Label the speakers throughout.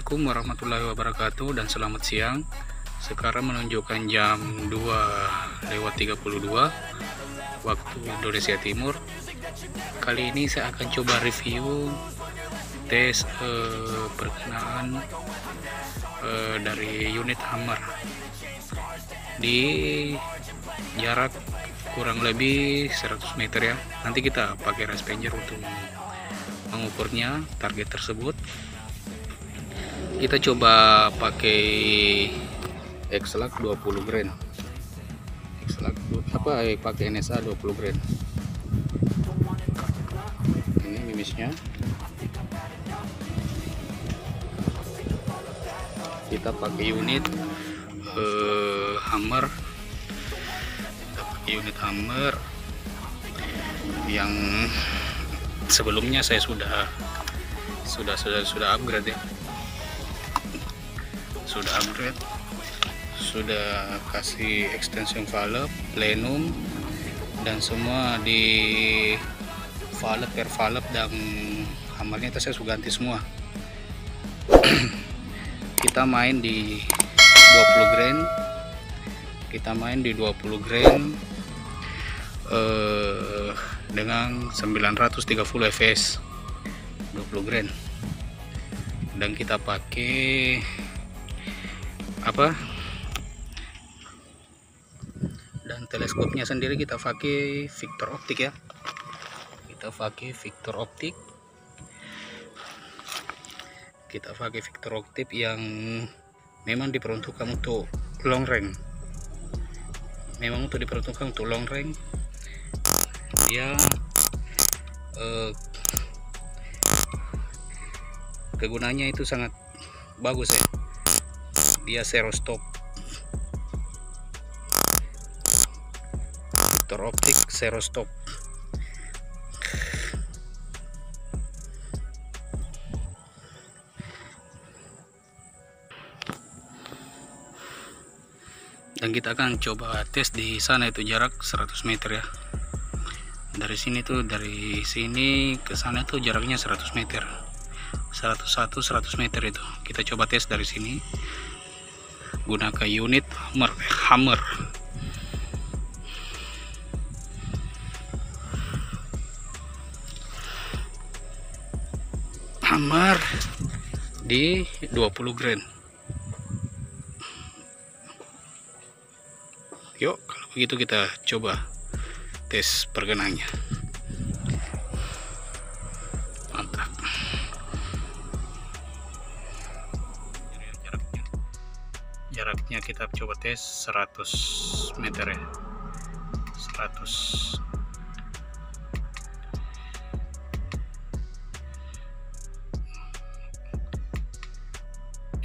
Speaker 1: Assalamualaikum warahmatullahi wabarakatuh dan selamat siang. Sekarang menunjukkan jam 2 lewat 32 waktu Indonesia Timur. Kali ini saya akan coba review tes eh, perkenaan eh, dari unit Hammer. Di jarak kurang lebih 100 meter ya. Nanti kita pakai raspenger untuk mengukurnya target tersebut kita coba pakai Exlac 20 grain Exlac apa eh, pakai NSA 20 grain ini mimisnya. Kita pakai unit eh, hammer. Kita pakai unit hammer yang sebelumnya saya sudah sudah sudah sudah upgrade ya sudah upgrade. Sudah kasih extension valve plenum dan semua di valve per valve dan itu saya sudah ganti semua. Kita main di 20 grain. Kita main di 20 grain eh, dengan 930 fps 20 grain. Dan kita pakai apa? Dan teleskopnya sendiri kita pakai Victor optik ya. Kita pakai Victor optik. Kita pakai Victor optik yang memang diperuntukkan untuk long range. Memang untuk diperuntukkan untuk long range. Dia eh, kegunaannya itu sangat bagus ya dia zero stop. Victor optik zero stop. Dan kita akan coba tes di sana itu jarak 100 meter ya. Dari sini tuh dari sini ke sana tuh jaraknya 100 meter. 101 100 meter itu. Kita coba tes dari sini gunakan unit hammer hammer. Hammer di 20 grain yuk kalau begitu kita coba tes pergenangnya kita coba tes 100 meter ya. 100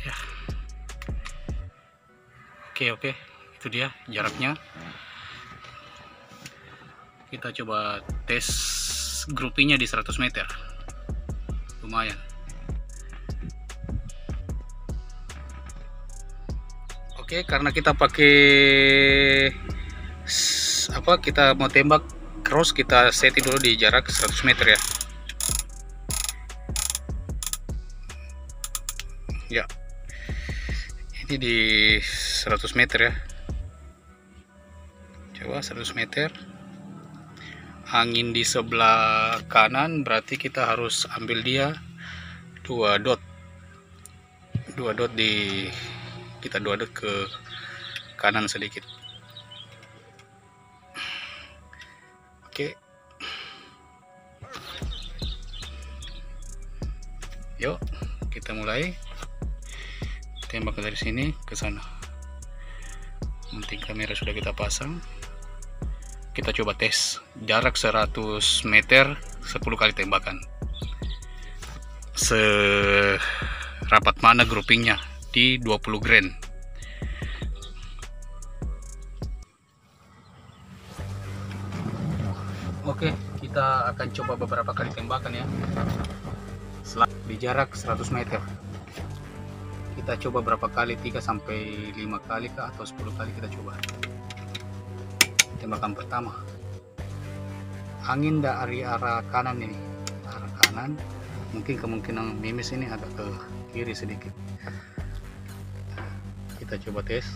Speaker 1: ya. Oke oke. Itu dia jaraknya. Kita coba tes groupingnya di 100 meter. Lumayan Oke, karena kita pakai apa kita mau tembak cross kita setting dulu di jarak 100 meter ya. Ya. Ini di 100 meter ya. Coba 100 meter. Angin di sebelah kanan berarti kita harus ambil dia 2 dot. dua dot di kita dua dot ke kanan sedikit. Oke. Yuk kita mulai. Tembak dari sini ke sana. Penting kamera sudah kita pasang. Kita coba tes jarak 100 meter 10 kali tembakan. Serapat mana groupingnya di 20 grand. Oke kita akan coba beberapa kali tembakan ya. Di jarak 100 meter. Kita coba berapa kali? 3 sampai 5 kali kah? Atau 10 kali kita coba? Tembakan pertama. Angin dari arah kanan ini. Arah kanan. Mungkin kemungkinan mimis ini agak ke kiri sedikit kita coba tes.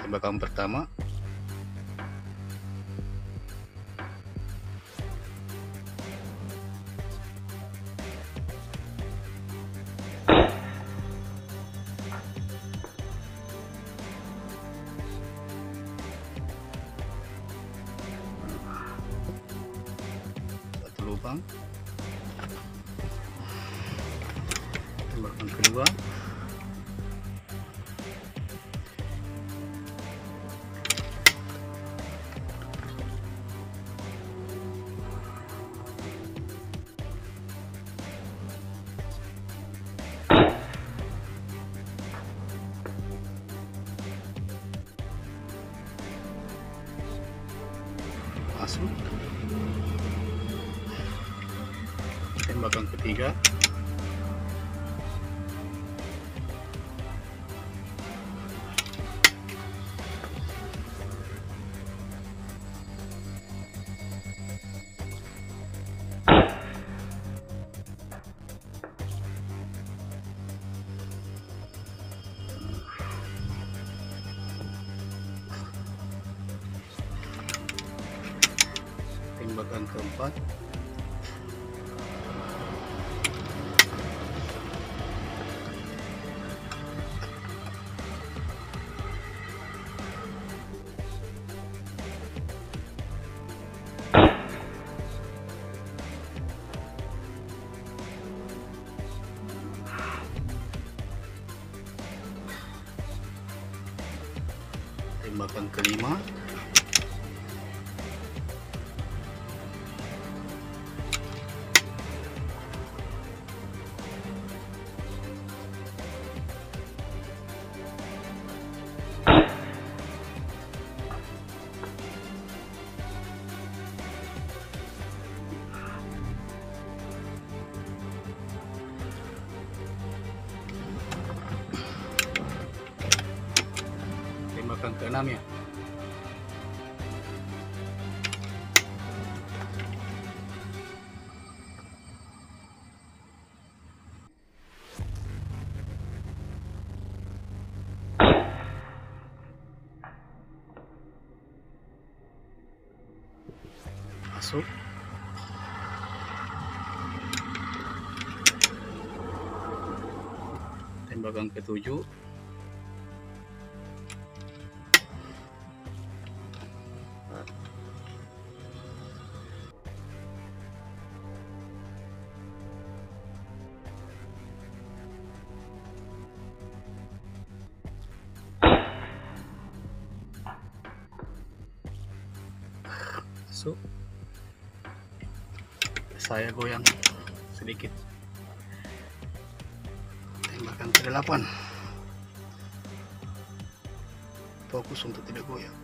Speaker 1: Tembakan pertama. Satu lubang. Tembakan kedua masuk. Tembakan ketiga tembakan kelima tembakan keenam ya. Masuk. Tembakan ketujuh masuk. Saya goyang sedikit. Tembakan ke delapan fokus untuk tidak goyang.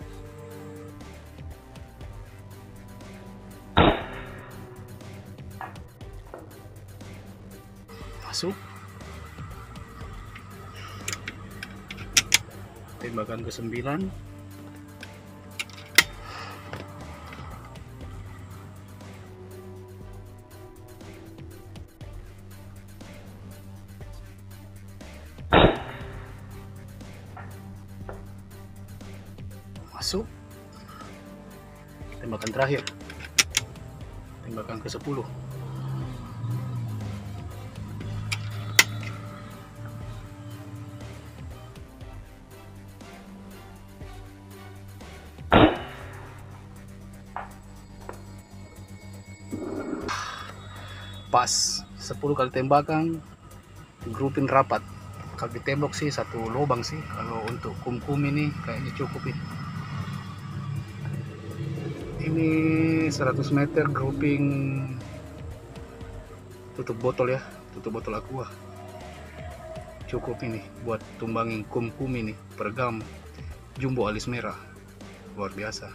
Speaker 1: Masuk. Tembakan ke sembilan masuk. Tembakan terakhir. Tembakan ke 10 pas. 10 kali tembakan grupin rapat. Kalau ditembok sih satu lubang sih. Kalau untuk kum-kum ini kayaknya cukup ini ini 100 meter grouping. Tutup botol ya tutup botol aqua cukup ini buat tumbangin kum-kum ini pergam jumbo alis merah. Luar biasa.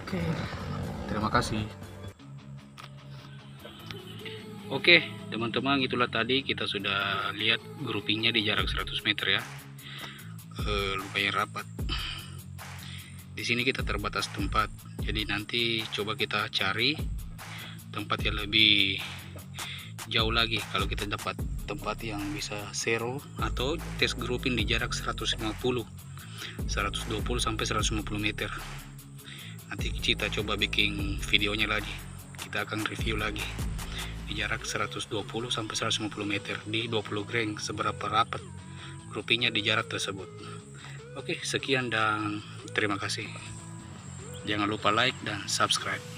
Speaker 1: Oke. Terima kasih. Oke, teman-teman, itulah tadi kita sudah lihat groupingnya di jarak 100 meter ya. E, lumayan rapat. Di sini kita terbatas tempat, jadi nanti coba kita cari tempat yang lebih jauh lagi. Kalau kita dapat tempat yang bisa zero atau tes grouping di jarak 150 120 sampai 150 meter. Nanti kita coba bikin videonya lagi. Kita akan review lagi. Di jarak 120 sampai 150 meter. Di 20 greng seberapa rapat groupingnya di jarak tersebut oke sekian dan terima kasih. Jangan lupa like dan subscribe